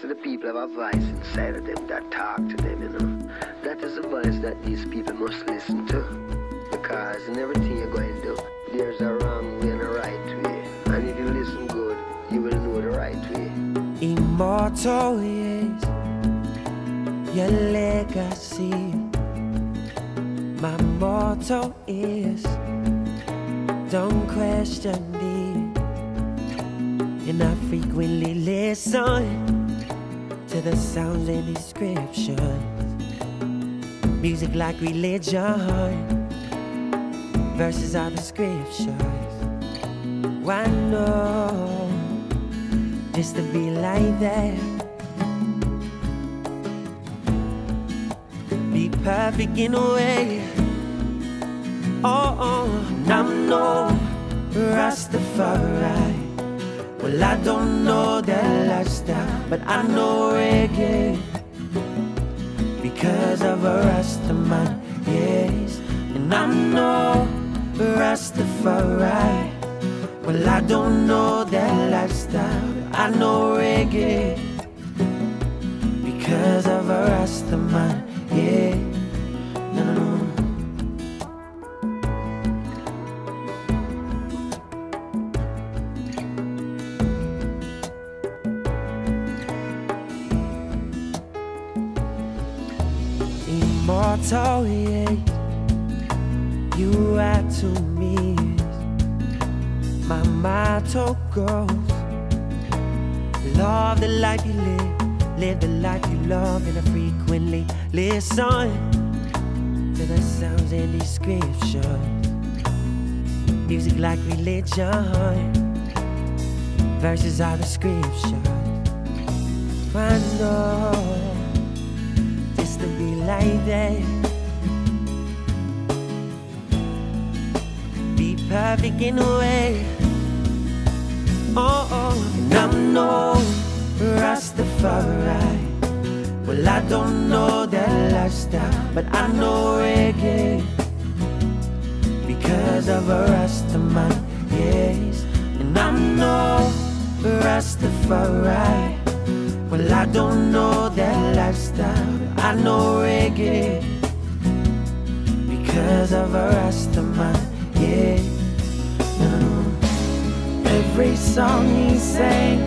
To the people have a voice inside of them that talk to them, you know. That is the voice that these people must listen to. Because in everything you're going to do, there's a wrong way and a right way. And if you listen good, you will know the right way. Immortal is your legacy. My motto is don't question me. And I frequently listen to the sounds in these scriptures. Music like religion, verses are the scriptures. Why no? Just to be like that. Be perfect in a way. Oh, oh, and I'm no Rastafari. I don't know that lifestyle, but I know reggae because of a Rastaman, yes. And I'm no Rastafari. Well, I don't know Immortal, yeah. You are to me. My motto goes Love the life you live, live the life you love, and I frequently listen to the sounds in these scriptures. Music like religion, verses are the scriptures. I know that. Be perfect in a way. Oh, oh, and I'm no Rastafari. Well, I don't know that lifestyle, but I know reggae because of a Rastaman, yes. And I'm no Rastafari. Well, I don't know that lifestyle, I know reggae because of a Rastaman, yeah. No. Every song he sang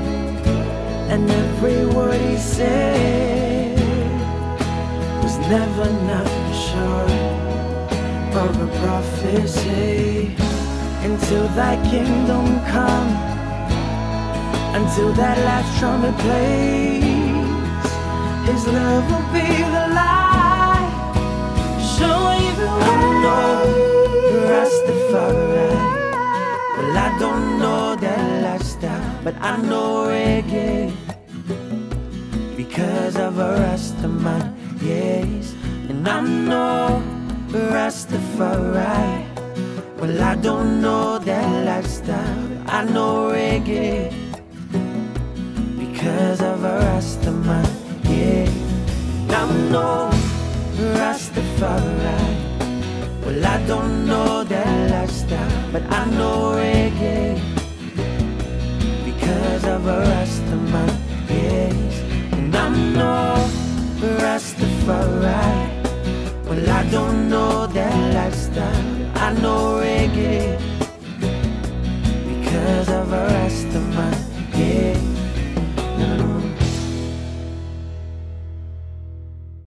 and every word he said was never nothing sure of a prophecy. Until thy kingdom come, until that last trumpet plays, his love will be the light, showing you the way. I know Rastafari. Well, I don't know that lifestyle, but I know reggae because of a Rastaman, yes. And I know Rastafari. Well, I don't know that lifestyle, I know reggae I know Rastafari. Well, I don't know that lifestyle, but I know reggae because of a Rastaman, yes. And I'm no Rastafari. Well, I don't know that lifestyle, I know reggae